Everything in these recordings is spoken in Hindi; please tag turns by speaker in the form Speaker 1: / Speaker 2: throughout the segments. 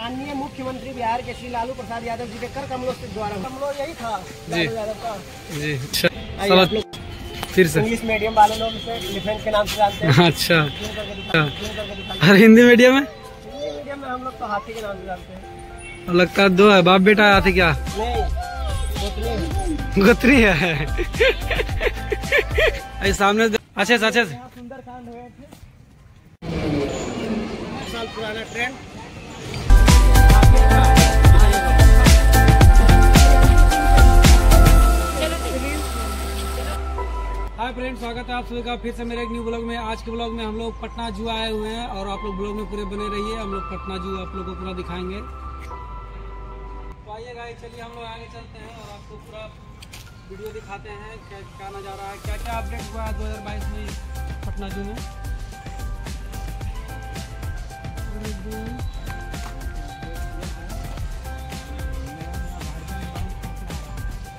Speaker 1: माननीय मुख्यमंत्री बिहार के श्री लालू प्रसाद यादव जी के कर कमलों से द्वारा। कमलों यही था
Speaker 2: जी।
Speaker 1: यादव का।
Speaker 2: अच्छा फिर से।
Speaker 1: इंग्लिश मीडियम वाले लोग इसे डिफेंस के नाम से जानते हैं।
Speaker 2: अच्छा।
Speaker 1: दिखाइए।
Speaker 2: और हिंदी मीडियम में
Speaker 1: हिंदी मीडियम में हम लोग तो हाथी के नाम से जानते हैं।
Speaker 2: लगता है दो है बाप बेटा आते क्या?
Speaker 1: नहीं
Speaker 2: गोत्री है। अरे सामने अच्छे से अच्छे। से
Speaker 1: सुंदर कांड हुए थे साल पुराना ट्रेंड
Speaker 2: स्वागत है आप सभी का। फिर से मेरे एक न्यू ब्लॉग में। आज के ब्लॉग में हम लोग पटना जू आए हुए हैं और आप लोग ब्लॉग में पूरे बने रहिए। हम लोग पटना जू आप लोग को पूरा दिखाएँगे। तो आइए गाइस चलिए हम लोग आगे चलते हैं और आपको पूरा वीडियो दिखाते हैं क्या क्या नज़ारा है क्या क्या अपडेट हुआ है दो हज़ार बाईस में पटना जू में।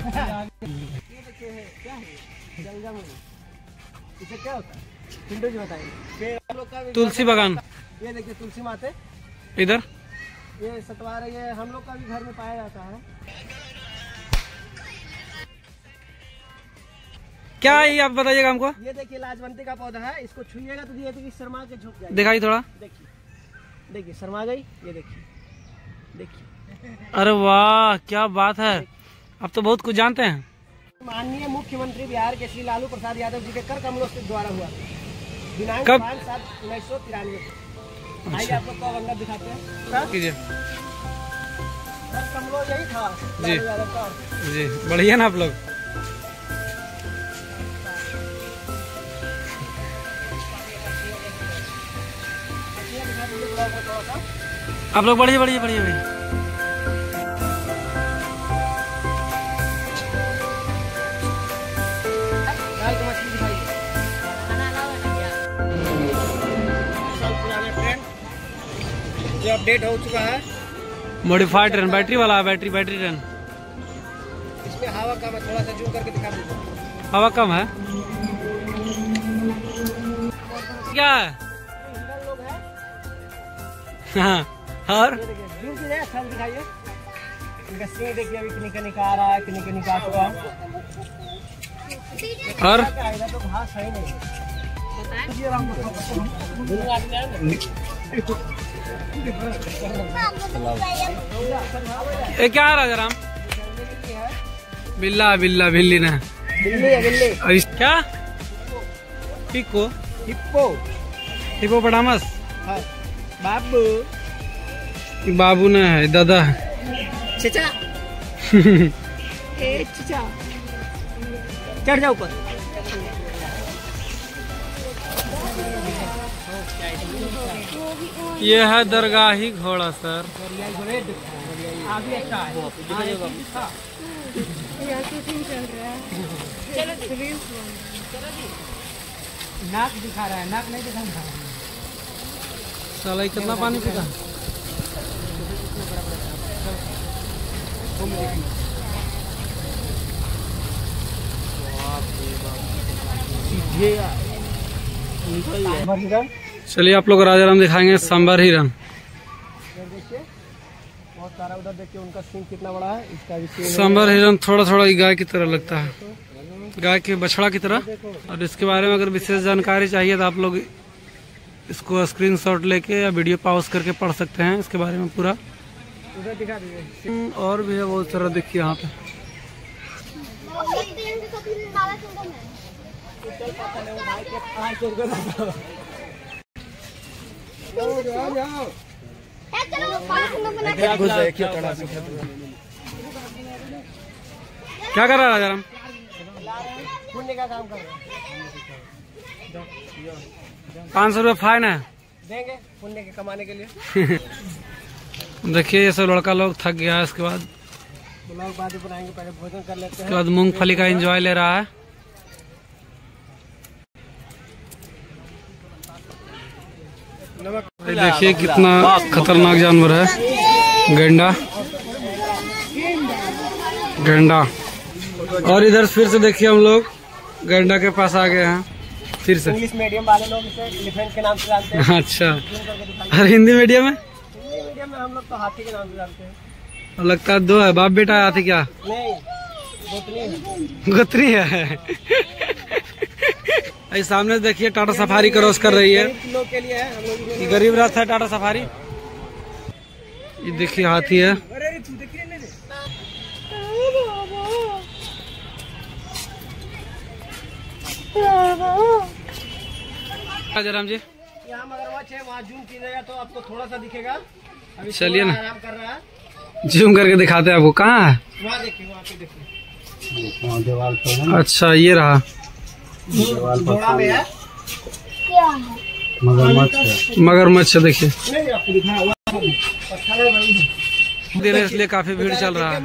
Speaker 1: ये देखिए क्या है? जलजा मुड़ी इसे क्या होता है? पिंडो जी बताएँगे
Speaker 2: तुलसी बागान।
Speaker 1: ये देखिए तुलसी माते।
Speaker 2: इधर।
Speaker 1: ये सतवार ये हम लोग का भी घर में पाया जाता है।
Speaker 2: क्या है ये आप बताइएगा हमको?
Speaker 1: ये देखिए लाजवंती का पौधा है। इसको छुइएगा तो ये देखिए शर्मा के झुक जाएगी।
Speaker 2: दिखाई थोड़ा।
Speaker 1: देखिए। देखिए शर्मा गई ये देखिए। देखिए।
Speaker 2: अरे वाह क्या बात है। आप तो बहुत कुछ जानते हैं।
Speaker 1: माननीय मुख्यमंत्री बिहार के श्री लालू प्रसाद यादव जी के कर कमलों से द्वारा हुआ। दिनांक पाँच सात उन्नीस सौ तिरानवे। आइए आप लोग को अवंगत दिखाते हैं। कर कमलों यही था।
Speaker 2: जी। जी। बढ़िया ना आप लोग। आप लोग बढ़िया बढ़िया बढ़िया बढ़िया।
Speaker 1: जो अपडेट हो चुका है।
Speaker 2: मॉडिफाइड ट्रेन बैटरी वाला है बैटरी बैटरी ट्रेन
Speaker 1: इसमें हवा का मैं थोड़ा सा जूम करके दिखा दूँगा।
Speaker 2: हवा कम है? क्या है?
Speaker 1: हाँ।
Speaker 2: और?
Speaker 1: देखिए दिखाइए। अभी किन्हीं का निकाल रहा है है।
Speaker 2: और?
Speaker 1: तो घास है। नहीं ये राम दुनू आदमी आए ना।
Speaker 2: ये क्या है राजा राम
Speaker 1: बिल्ला
Speaker 2: बिल्ला बिल्ली ने।
Speaker 1: बिल्ली है बिल्ली।
Speaker 2: और क्या? Pico
Speaker 1: hippo.
Speaker 2: हिपोपोटामस
Speaker 1: हाँ। बाबू।
Speaker 2: बाबू ने है दादा
Speaker 1: चचा। ए चचा। चढ़ जाओ ऊपर।
Speaker 2: ये है दरगाही घोड़ा सर।
Speaker 1: नाक दिखा रहा है नाक नहीं दिखा रहा है।
Speaker 2: साला ये कितना पानी पीता
Speaker 1: मरीजन
Speaker 2: चलिए आप लोग राजा राम दिखाएँगे सांबर हिरन
Speaker 1: बहुत सारा उधर देखिए उनका सींग कितना बड़ा है इसका भी
Speaker 2: सांबर हिरन थोड़ा थोड़ा गाय की तरह लगता है। गाय के बछड़ा की तरह। और इसके बारे में अगर विशेष जानकारी चाहिए तो आप लोग इसको स्क्रीनशॉट लेके या वीडियो पॉज करके पढ़ सकते हैं। इसके बारे में पूरा। और भी है बहुत सारा, देखिए यहाँ पे
Speaker 1: पाता नहीं वो भाई के पाँच सौ रुपये लगा। जाओ, जाओ।
Speaker 2: क्या कर रहा है राजा राम
Speaker 1: पुण्य का काम कर रहे
Speaker 2: पाँच सौ रुपये फाइन है।
Speaker 1: देंगे पुण्य के कमाने के लिए।
Speaker 2: देखिए ये सब लड़का लोग थक गया है इसके बाद
Speaker 1: ब्लॉग बाद में बनाएँगे पहले भोजन कर लेते
Speaker 2: उसके
Speaker 1: हैं
Speaker 2: बाद मूंगफली का एंजॉय ले रहा है
Speaker 1: नमक
Speaker 2: ये देखिए कितना खतरनाक जानवर है। गेंडा। गेंडा। और इधर फिर से देखिए हम लोग गेंडा के पास आ गए हैं। फिर से।
Speaker 1: इंग्लिश मीडियम वाले लोग इसे डिफेंस के नाम से जानते हैं।
Speaker 2: अच्छा। और हिंदी मीडियम में
Speaker 1: हिंदी मीडियम में हम लोग तो हाथी के नाम से जानते हैं।
Speaker 2: लगता है दो है। बाप बेटा हाथी क्या?
Speaker 1: नहीं है।
Speaker 2: गोत्री है। ये सामने देखिए टाटा सफारी क्रॉस कर रही है।
Speaker 1: है
Speaker 2: ये गरीब रास्ता है टाटा सफारी। ये देखिए हाथी है।
Speaker 1: अरे तू देख रही नहीं
Speaker 2: जयराम जी।
Speaker 1: यहाँ मगरमच्छ है वहाँ जूम कीजिएगा तो आपको थोड़ा सा दिखेगा। अभी
Speaker 2: चलिए ना।
Speaker 1: आराम कर रहा है।
Speaker 2: जूम करके दिखाते हैं आपको। कहाँ है?
Speaker 1: वहाँ देखिए वहाँ पे देखिए।
Speaker 3: है
Speaker 2: अच्छा ये रहा।
Speaker 1: में है
Speaker 3: मगरमच्छ है।
Speaker 2: मगरमच्छ देखिए।
Speaker 1: है है
Speaker 2: इसलिए काफ़ी भीड़ चल रहा है।